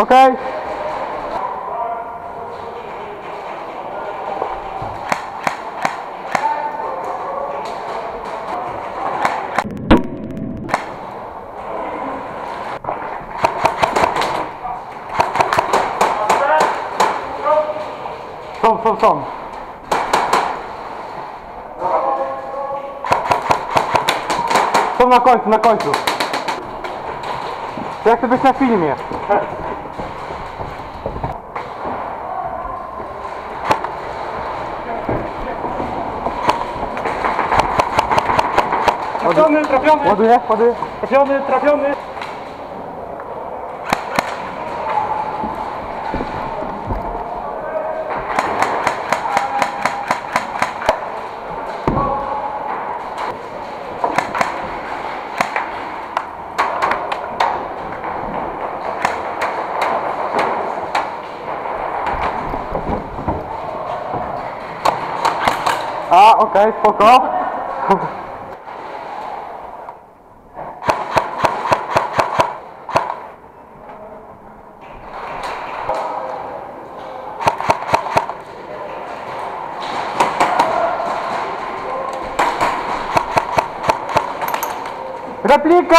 Okej. Są, są, są. Są na końcu, na końcu. To ja chcę być na Trafiony, trafiony, Ładuję, ładuję. trafiony, trafiony. A, okej, spoko. Replika!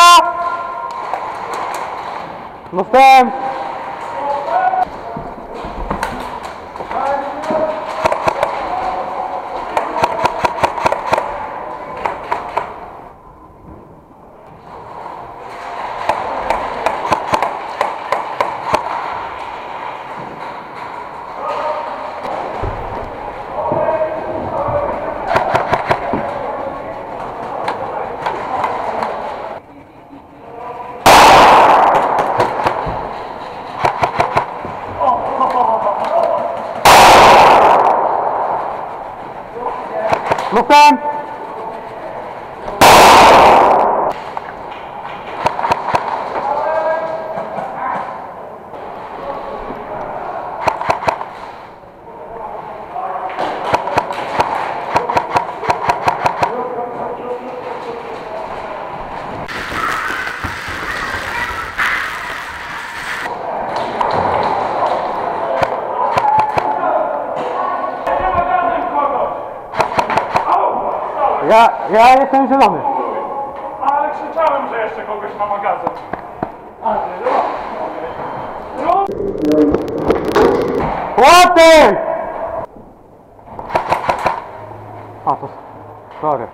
Dostałem! Dostałem! Ja, ja jestem zielony. Ale krzyczałem, że jeszcze kogoś na magazyn. Łaty! A, to... Sorry.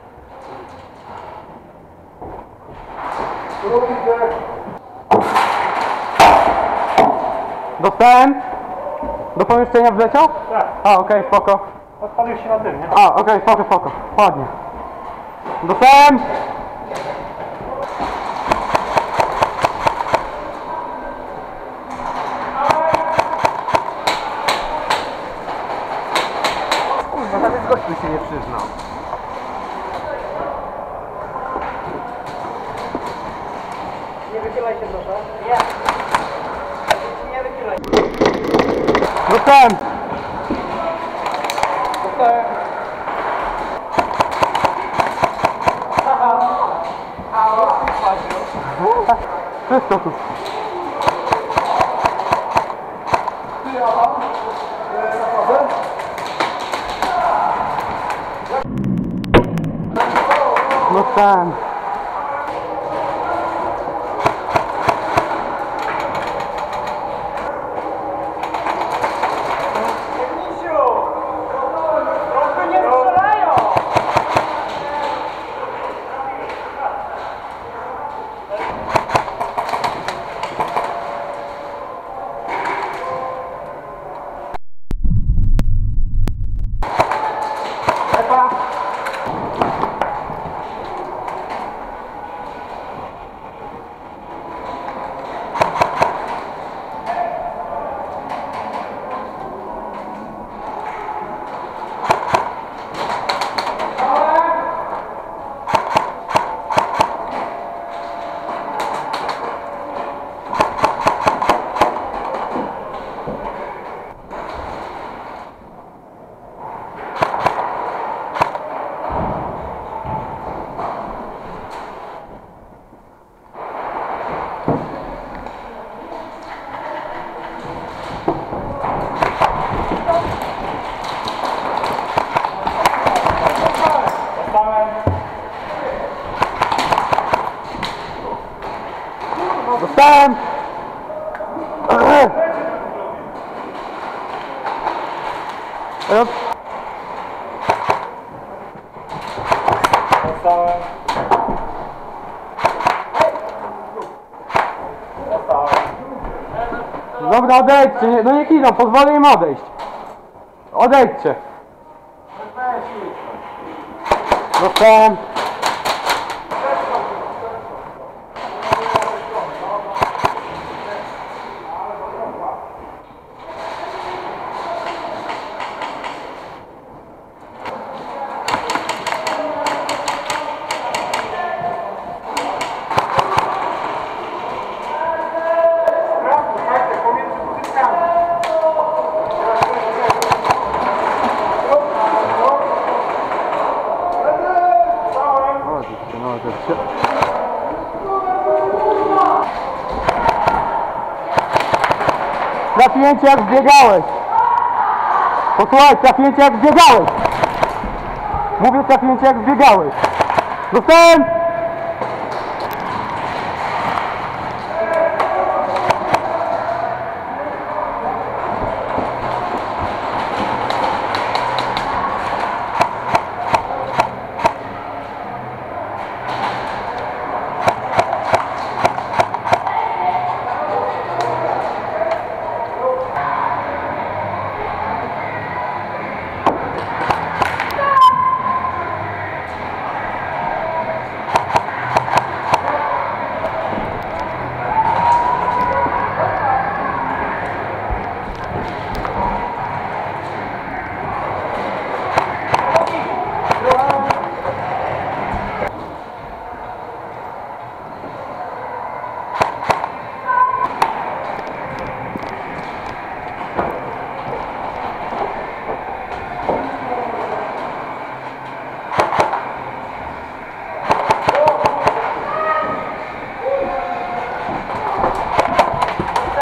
Dostałem? Do pomieszczenia wleciał? Tak, A, okej, spoko. odpalił się na tym, nie? A, okej, spoko, spoko. Ładnie. Dostałem! Kurwa, nawet gościu się nie przyznał. Nie wychylaj się proszę. Nie. Nie wychylaj. Dostałem! tá? Três pontos. Nossa. Dostałem! Dostałem. No. Dobra, odejdźcie. No nie kiną, pozwolę im odejść. Odejdźcie. Dostałem. Trafiłem jak zbiegałeś. Posłuchaj, trafiłem jak zbiegałeś. Mówię trafiłem cię jak zbiegałeś. Dostałem!